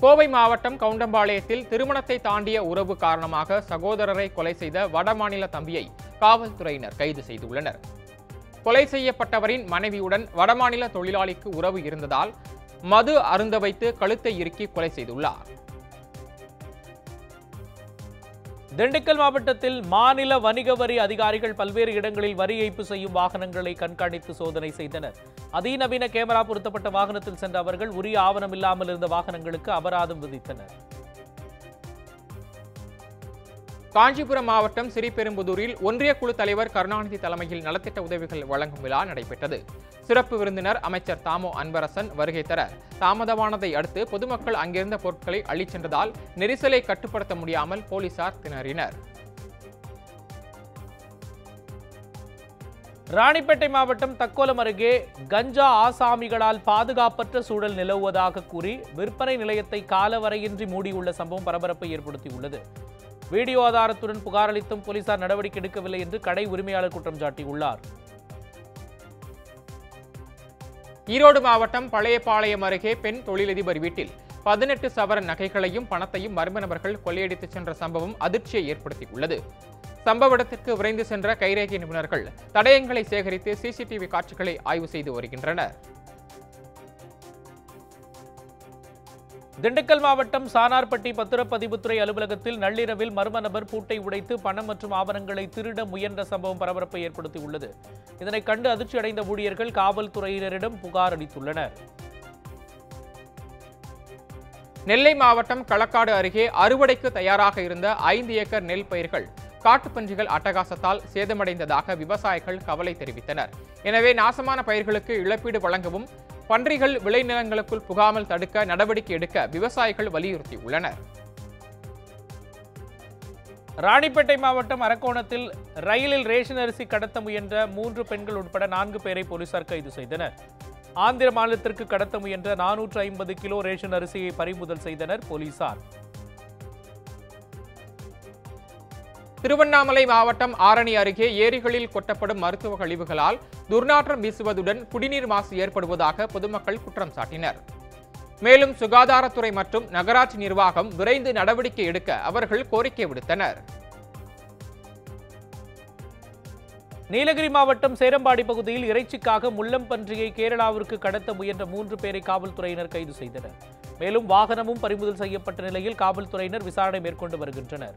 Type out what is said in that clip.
கோவை மாவட்டம் கவுண்டம்பாளையத்தில் திருமணத்தை தாண்டிய உறவு காரணமாக சகோதரரை கொலை செய்த வடமாநில தம்பியை காவல்துறையினர் கைது செய்துள்ளனர். கொலை செய்யப்பட்டவரின் மனைவியுடன் வடமாநில தொழிலாளிக்கு உறவு இருந்ததால் மது அருந்த வைத்து கழுத்தை இறுக்கி கொலை செய்துள்ளார். திண்டுக்கல் மாவட்டத்தில் மாநில வணிக வரி அதிகாரிகள் பல்வேறு இடங்களில் வரி ஏய்ப்பு செய்யும் வாகனங்களை கண்காணித்து சோதனை செய்தனர். அதிநவீன கேமரா பொருத்தப்பட்ட வாகனத்தில் சென்ற அவர்கள் உரிய ஆவணம் இல்லாமல் இருந்த வாகனங்களுக்கு அபராதம் விதித்தனர். காஞ்சிபுரம் மாவட்டம் சிறிபெரும்புதூரில் ஒன்றிய குழு தலைவர் கருணாநிதி தலைமையில் நலத்திட்ட உதவிகள் வழங்கும் விழா நடைபெற்றது. சிறப்பு விருந்தினர் அமைச்சர் தாமோ அன்பரசன் வருகை தர தாமதமானதை அடுத்து பொதுமக்கள் அங்கிருந்த பொருட்களை அள்ளிச் சென்றதால் நெரிசலை கட்டுப்படுத்த முடியாமல் போலீசார் திணறினர். ராணிப்பேட்டை மாவட்டம் தக்கோலம் அருகே கஞ்சா ஆசாமிகளால் பாதுகாப்பற்ற சூழல் நிலவுவதாக கூறி விற்பனை நிலையத்தை காலவரையின்றி மூடியுள்ள சம்பவம் பரபரப்பை ஏற்படுத்தியுள்ளது. வீடியோ ஆதாரத்துடன் புகார் அளித்தும் போலீசார் நடவடிக்கை எடுக்கவில்லை என்று கடை உரிமையாளர் குற்றம் சாட்டியுள்ளார். ஈரோடு மாவட்டம் பழையபாளையம் அருகே பெண் தொழிலதிபர் வீட்டில் பதினெட்டு சவர நகைகளையும் பணத்தையும் மர்ம நபர்கள் கொள்ளையடித்துச் சென்ற சம்பவம் அதிர்ச்சியை ஏற்படுத்தியுள்ளது. சம்பவ இடத்திற்கு விரைந்து சென்ற கைரேகை நிபுணர்கள் தடயங்களை சேகரித்து சிசிடிவி காட்சிகளை ஆய்வு செய்து வருகின்றனர். திண்டுக்கல் மாவட்டம் சானார்பட்டி பத்திரப்பதிவுத்துறை அலுவலகத்தில் நள்ளிரவில் மர்ம நபர் பூட்டை உடைத்து பணம் மற்றும் ஆவணங்களை திருட முயன்ற சம்பவம் பரபரப்பை ஏற்படுத்தியுள்ளது. இதனை கண்டு அதிர்ச்சி அடைந்த ஊழியர்கள் காவல்துறையினரிடம் புகார் அளித்துள்ளனர். நெல்லை மாவட்டம் களக்காடு அருகே அறுவடைக்கு தயாராக இருந்த ஐந்து ஏக்கர் நெல் பயிர்கள் காட்டுப்பன்றிகள் அட்டகாசத்தால் சேதமடைந்ததாக விவசாயிகள் கவலை தெரிவித்தனர். எனவே நாசமான பயிர்களுக்கு இழப்பீடு வழங்கவும் பன்றிகள் விளைநிலங்களுக்குள் புகாமல் தடுக்க நடவடிக்கை எடுக்க விவசாயிகள் வலியுறுத்தியுள்ளனர். ராணிப்பேட்டை மாவட்டம் அரக்கோணத்தில் ரயிலில் ரேஷன் அரிசி கடத்த முயன்ற மூன்று பெண்கள் உட்பட நான்கு பேரை போலீசார் கைது செய்தனர். ஆந்திர மாநிலத்திற்கு கடத்த முயன்ற நானூற்று ஐம்பது கிலோ ரேஷன் அரிசியை பறிமுதல் செய்தனர் போலீசார். திருவண்ணாமலை மாவட்டம் ஆரணி அருகே ஏரிகளில் கொட்டப்படும் மருத்துவ கழிவுகளால் துர்நாற்றம் வீசுவதுடன் குடிநீர் மாசு ஏற்படுவதாக பொதுமக்கள் குற்றம் சாட்டினர். மேலும் சுகாதாரத்துறை மற்றும் நகராட்சி நிர்வாகம் விரைந்து நடவடிக்கை எடுக்க அவர்கள் கோரிக்கை விடுத்தனர். நீலகிரி மாவட்டம் சேரம்பாடி பகுதியில் இறைச்சிக்காக முள்ளம்பன்றியை கேரளாவிற்கு கடத்த முயன்ற மூன்று பேரை காவல்துறையினர் கைது செய்தனர். மேலும் வாகனமும் பறிமுதல் செய்யப்பட்ட நிலையில் காவல்துறையினர் விசாரணை மேற்கொண்டு வருகின்றனர்.